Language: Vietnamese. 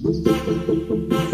thank